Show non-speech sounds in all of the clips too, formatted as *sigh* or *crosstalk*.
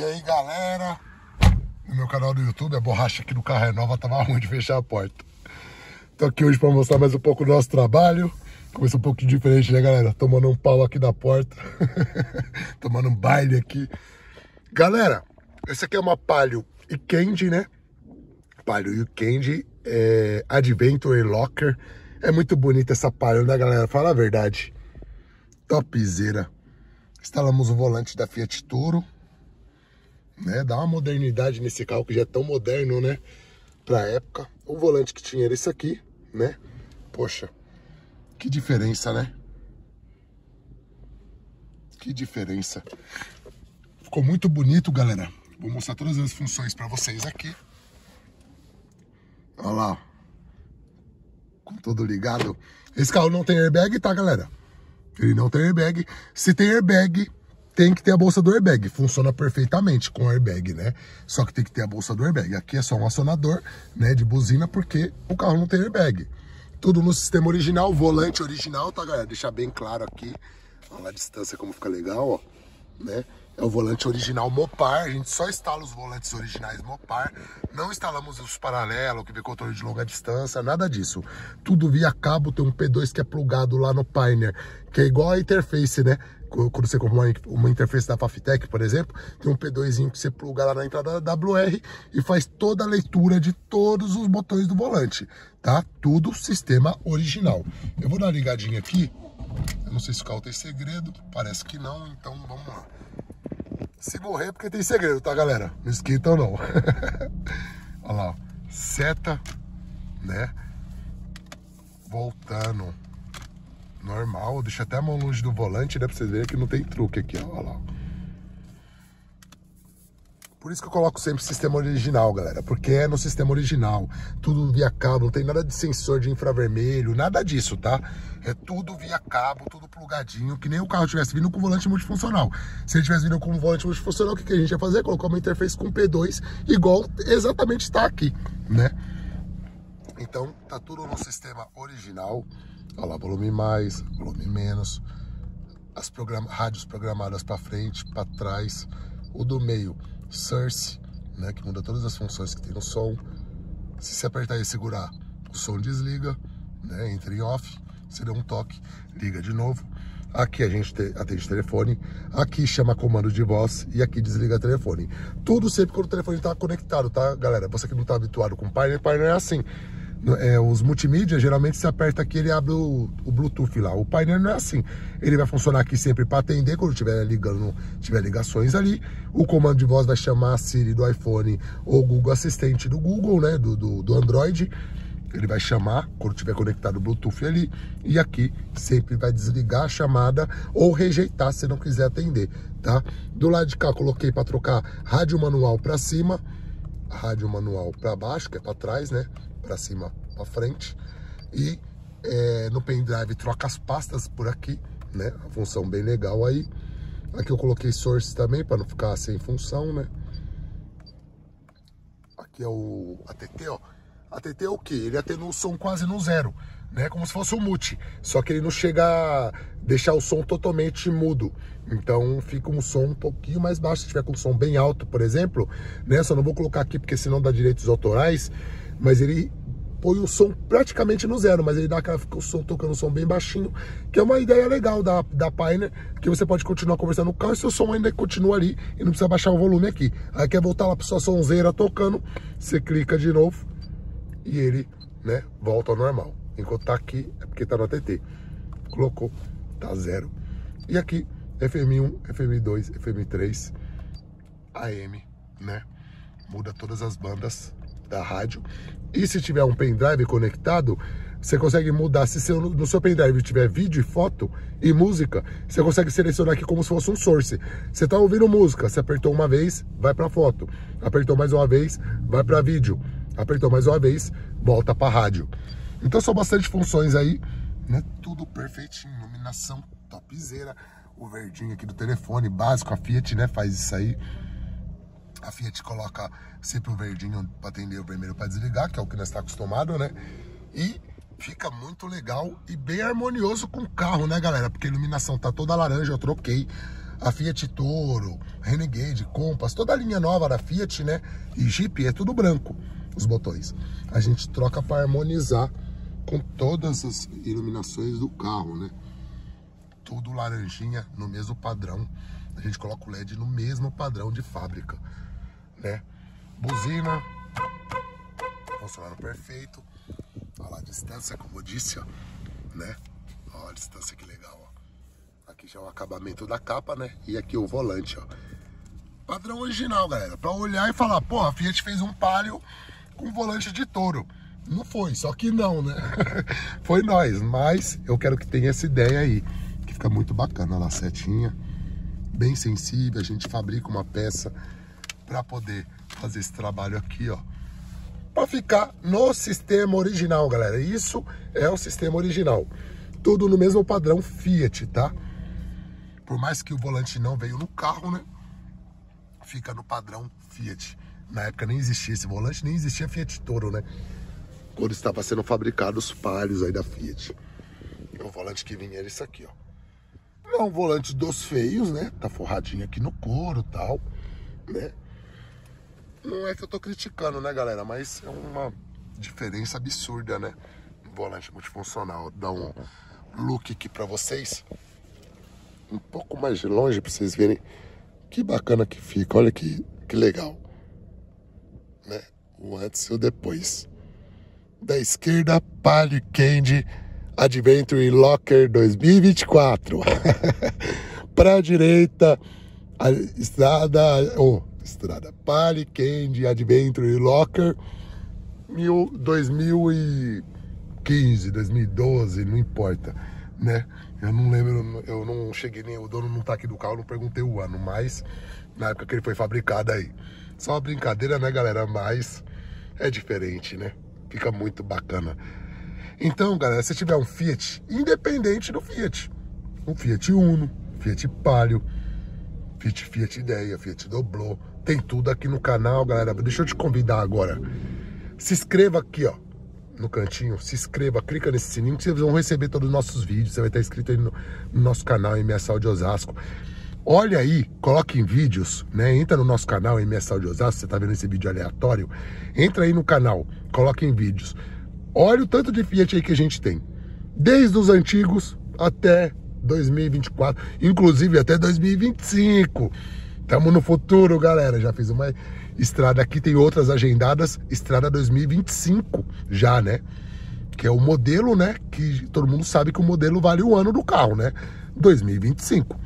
E aí, galera? No meu canal do YouTube, a borracha aqui do carro é nova, tava ruim de fechar a porta. Tô aqui hoje para mostrar mais um pouco do nosso trabalho. Começa um pouco diferente, né, galera? Tomando um pau aqui da porta. *laughs* Tomando um baile aqui. Galera, esse aqui é uma Palio e Candy, né? Palio e Candy é, Adventure Locker. É muito bonita essa Palio, né, galera? Fala a verdade. Topzera. Instalamos o volante da Fiat Toro né? Dá uma modernidade nesse carro que já é tão moderno, né? Pra época. O volante que tinha era esse aqui, né? Poxa, que diferença, né? Que diferença. Ficou muito bonito, galera. Vou mostrar todas as funções para vocês aqui. Olha lá. Com tudo ligado. Esse carro não tem airbag, tá, galera? Ele não tem airbag. Se tem airbag, tem que ter a bolsa do airbag. Funciona perfeitamente com airbag, né? Só que tem que ter a bolsa do airbag. Aqui é só um acionador, né, de buzina, porque o carro não tem airbag. Tudo no sistema original, volante original, tá, galera? Deixar bem claro aqui. Olha a distância como fica legal, ó. Né? É o volante original Mopar, a gente só instala os volantes originais Mopar, não instalamos os paralelos, que vem controle de longa distância, nada disso. Tudo via cabo, tem um P2 que é plugado lá no Pioneer, que é igual a interface, né? Quando você compra uma, uma interface da Fafitec, por exemplo, tem um P2 que você pluga lá na entrada da WR e faz toda a leitura de todos os botões do volante, tá? Tudo sistema original. Eu vou dar uma ligadinha aqui, eu não sei se o carro tem segredo, parece que não, então vamos lá. Se morrer é porque tem segredo, tá, galera? Não esquentam não. *laughs* Olha lá, seta, né? Voltando normal. Deixa até a mão longe do volante, né? Pra vocês verem que não tem truque aqui, ó. Olha lá. Por isso que eu coloco sempre sistema original, galera. Porque é no sistema original. Tudo via cabo, não tem nada de sensor de infravermelho, nada disso, tá? É tudo via cabo, tudo plugadinho, que nem o carro tivesse vindo com volante multifuncional. Se ele tivesse vindo com volante multifuncional, o que, que a gente ia fazer? Colocar uma interface com P2, igual exatamente está aqui, né? Então, tá tudo no sistema original. Lá, volume mais, volume menos. As program rádios programadas para frente, para trás. O do meio, Source, né, que muda todas as funções que tem no som. Se você apertar e segurar, o som desliga, né, entra em off. Se der um toque, liga de novo. Aqui a gente atende telefone, aqui chama comando de voz e aqui desliga telefone. Tudo sempre quando o telefone está conectado, tá, galera? Você que não está habituado com o Pioneer, Pioneer é assim é, os multimídia, geralmente você aperta aqui ele abre o, o, Bluetooth lá. O painel não é assim. Ele vai funcionar aqui sempre para atender quando estiver ligando, tiver ligações ali. O comando de voz vai chamar a Siri do iPhone ou o Google Assistente do Google, né? Do, do, do Android. Ele vai chamar quando tiver conectado o Bluetooth ali. E aqui sempre vai desligar a chamada ou rejeitar se não quiser atender, tá? Do lado de cá coloquei para trocar rádio manual para cima, rádio manual para baixo, que é para trás, né? Para cima, para frente. E é, no pendrive troca as pastas por aqui, né? A função bem legal aí. Aqui eu coloquei source também para não ficar sem função, né? Aqui é o ATT, ó. ATT é o que? Ele atende o som quase no zero, né? Como se fosse um mute. Só que ele não chega a deixar o som totalmente mudo. Então fica um som um pouquinho mais baixo. Se tiver com um som bem alto, por exemplo, né? Só não vou colocar aqui porque senão dá direitos autorais mas ele põe o som praticamente no zero, mas ele dá aquela, fica o som tocando o som bem baixinho, que é uma ideia legal da, da Pioneer, que você pode continuar conversando no carro e seu som ainda continua ali e não precisa baixar o volume aqui. Aí quer voltar lá para sua sonzeira tocando, você clica de novo e ele, né, volta ao normal. Enquanto tá aqui, é porque tá no ATT. Colocou, tá zero. E aqui, FM1, FM2, FM3, AM, né? Muda todas as bandas da rádio. E se tiver um pendrive conectado, você consegue mudar. Se seu, no seu pendrive tiver vídeo e foto e música, você consegue selecionar aqui como se fosse um source. Você está ouvindo música, você apertou uma vez, vai para foto. Apertou mais uma vez, vai para vídeo. Apertou mais uma vez, volta para rádio. Então são bastante funções aí, né? Tudo perfeitinho, iluminação topzera. O verdinho aqui do telefone, básico, a Fiat, né? Faz isso aí. A Fiat coloca sempre o verdinho para atender o vermelho para desligar, que é o que nós está acostumado, né? E fica muito legal e bem harmonioso com o carro, né, galera? Porque a iluminação tá toda laranja, eu troquei. a Fiat Toro, Renegade, Compass, toda a linha nova da Fiat, né? E Jeep é tudo branco, os botões. A gente troca para harmonizar com todas as iluminações do carro, né? Tudo laranjinha no mesmo padrão. A gente coloca o LED no mesmo padrão de fábrica, né? Buzina funcionando perfeito. Olha lá a distância, como eu disse, ó, né? Olha a distância que legal, ó. Aqui já é o acabamento da capa, né? E aqui o volante, ó. Padrão original, galera. Pra olhar e falar, pô, a Fiat fez um palio com volante de touro. Não foi, só que não, né? *laughs* foi nós, mas eu quero que tenha essa ideia aí. Que fica muito bacana, lá, setinha. Bem sensível, a gente fabrica uma peça para poder fazer esse trabalho aqui, ó para ficar no sistema original, galera. Isso é o sistema original. Tudo no mesmo padrão Fiat, tá? Por mais que o volante não veio no carro, né? Fica no padrão Fiat. Na época nem existia esse volante, nem existia Fiat Toro, né? Quando estava sendo fabricados os palhos aí da Fiat. E o volante que vinha era esse aqui, ó. É um volante dos feios, né? Tá forradinho aqui no couro e tal, né? Não é que eu tô criticando, né, galera? Mas é uma diferença absurda, né? Volante multifuncional. Dá um look aqui pra vocês. Um pouco mais de longe pra vocês verem que bacana que fica. Olha que, que legal. Né? O antes e o depois. Da esquerda, Palio Candy Adventure Locker 2024. *laughs* pra direita, a estrada... Oh, Estrada Pali, Candy, Adventure Locker, mil, 2015, 2012, não importa, né? Eu não lembro, eu não cheguei nem, o dono não tá aqui do carro, não perguntei o ano, mas na época que ele foi fabricado aí. Só uma brincadeira, né, galera? Mas é diferente, né? Fica muito bacana. Então, galera, se tiver um Fiat, independente do Fiat, um Fiat Uno, Fiat Palio, Fiat Fiat Ideia, Fiat Doblô, tem tudo aqui no canal, galera. Deixa eu te convidar agora. Se inscreva aqui, ó. No cantinho, se inscreva, clica nesse sininho que vocês vão receber todos os nossos vídeos. Você vai estar inscrito aí no, no nosso canal MS de Osasco. Olha aí, coloque em vídeos, né? Entra no nosso canal MS de Osasco, você tá vendo esse vídeo aleatório. Entra aí no canal, coloque em vídeos. Olha o tanto de Fiat aí que a gente tem. Desde os antigos até 2024, inclusive até 2025. Estamos no futuro, galera. Já fiz uma estrada aqui, tem outras agendadas, estrada 2025 já, né? Que é o modelo, né? Que todo mundo sabe que o modelo vale o ano do carro, né? 2025.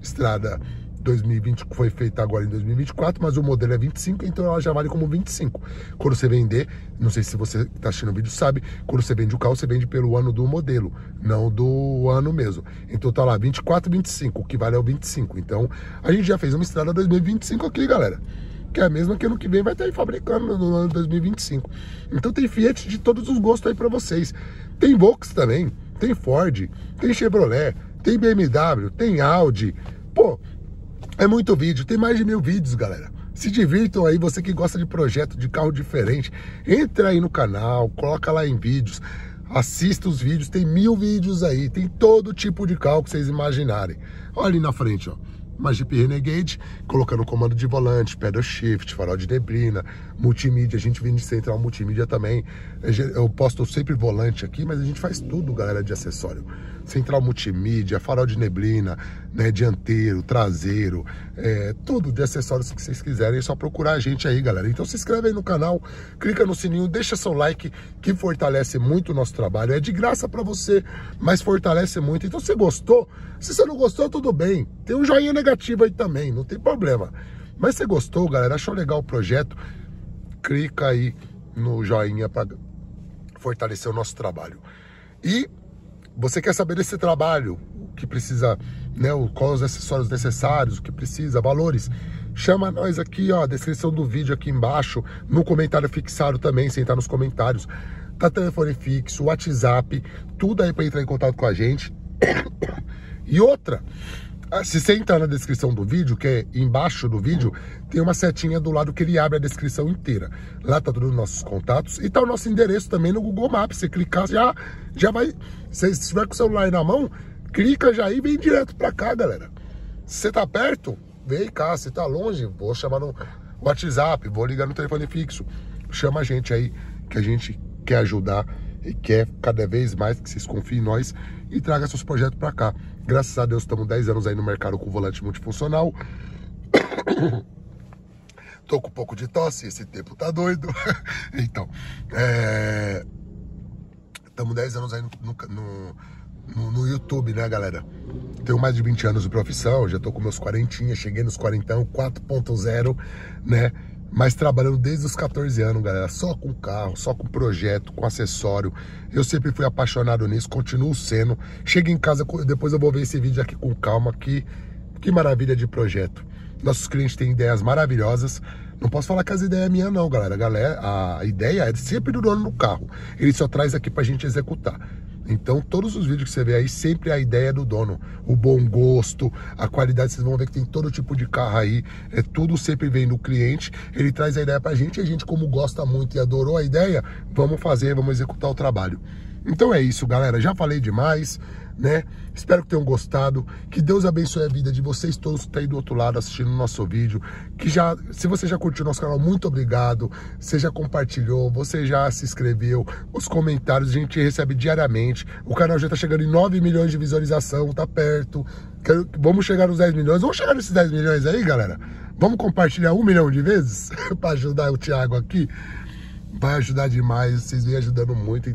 Estrada 2020 foi feita agora em 2024, mas o modelo é 25, então ela já vale como 25. Quando você vender, não sei se você está assistindo o vídeo sabe, quando você vende o carro, você vende pelo ano do modelo, não do ano mesmo. Então tá lá 24, 25, o que vale é o 25. Então a gente já fez uma estrada 2025 aqui, galera. Que é a mesma que ano que vem vai estar aí fabricando no ano 2025. Então tem Fiat de todos os gostos aí para vocês. Tem Volks também, tem Ford, tem Chevrolet, tem BMW, tem Audi. Pô, é muito vídeo, tem mais de mil vídeos, galera. Se divirtam aí, você que gosta de projeto de carro diferente, entra aí no canal, coloca lá em vídeos, assista os vídeos, tem mil vídeos aí, tem todo tipo de carro que vocês imaginarem. Olha ali na frente, ó uma Jeep Renegade, colocando comando de volante, pedal shift, farol de neblina, multimídia, a gente vende central multimídia também. Eu posto sempre volante aqui, mas a gente faz tudo, galera, de acessório. Central multimídia, farol de neblina, né, dianteiro, traseiro, é, tudo de acessórios que vocês quiserem, é só procurar a gente aí, galera. Então se inscreve aí no canal, clica no sininho, deixa seu like, que fortalece muito o nosso trabalho. É de graça para você, mas fortalece muito. Então se gostou, se você não gostou, tudo bem. Tem um joinha negativo aí também, não tem problema. Mas você gostou, galera, achou legal o projeto? Clica aí no joinha para fortalecer o nosso trabalho. E você quer saber desse trabalho, o que precisa, né, quais os acessórios necessários, o que precisa, valores, chama nós aqui, ó, descrição do vídeo aqui embaixo, no comentário fixado também, sentar nos comentários. Tá telefone fixo, WhatsApp, tudo aí para entrar em contato com a gente. *coughs* E outra, se você entrar na descrição do vídeo, que é embaixo do vídeo, tem uma setinha do lado que ele abre a descrição inteira. Lá tá todos os nossos contatos e tá o nosso endereço também no Google Maps. Você clicar, já, já vai. Se estiver com o celular aí na mão, clica já e vem direto pra cá, galera. Se você tá perto, vem cá. Se tá longe, vou chamar no WhatsApp, vou ligar no telefone fixo. Chama a gente aí, que a gente quer ajudar e quer cada vez mais que vocês confiem em nós e traga seus projetos para cá. Graças a Deus, estamos 10 anos aí no mercado com volante multifuncional. *coughs* Tô com um pouco de tosse, esse tempo tá doido. *laughs* então, é... Estamos 10 anos aí no, no, no, no, YouTube, né, galera? Tenho mais de 20 anos de profissão, já tô com meus 40, cheguei nos 40, 4.0, né? Mas trabalhando desde os 14 anos, galera, só com carro, só com projeto, com acessório. Eu sempre fui apaixonado nisso, continuo sendo. Chego em casa, depois eu vou ver esse vídeo aqui com calma, que, que maravilha de projeto. Nossos clientes têm ideias maravilhosas. Não posso falar que as ideias é minha não, galera. galera. A ideia é sempre do dono do carro. Ele só traz aqui pra gente executar. Então, todos os vídeos que você vê aí, sempre a ideia do dono. O bom gosto, a qualidade, vocês vão ver que tem todo tipo de carro aí. É tudo sempre vem do cliente. Ele traz a ideia pra gente e a gente, como gosta muito e adorou a ideia, vamos fazer, vamos executar o trabalho. Então é isso, galera. Já falei demais né? Espero que tenham gostado. Que Deus abençoe a vida de vocês todos que estão aí do outro lado assistindo o nosso vídeo. Que já, se você já curtiu nosso canal, muito obrigado. Você já compartilhou, você já se inscreveu. Os comentários a gente recebe diariamente. O canal já está chegando em 9 milhões de visualização, tá perto. Vamos chegar nos 10 milhões. Vamos chegar nesses 10 milhões aí, galera? Vamos compartilhar um milhão de vezes *laughs* para ajudar o Thiago aqui? Vai ajudar demais, vocês vêm ajudando muito.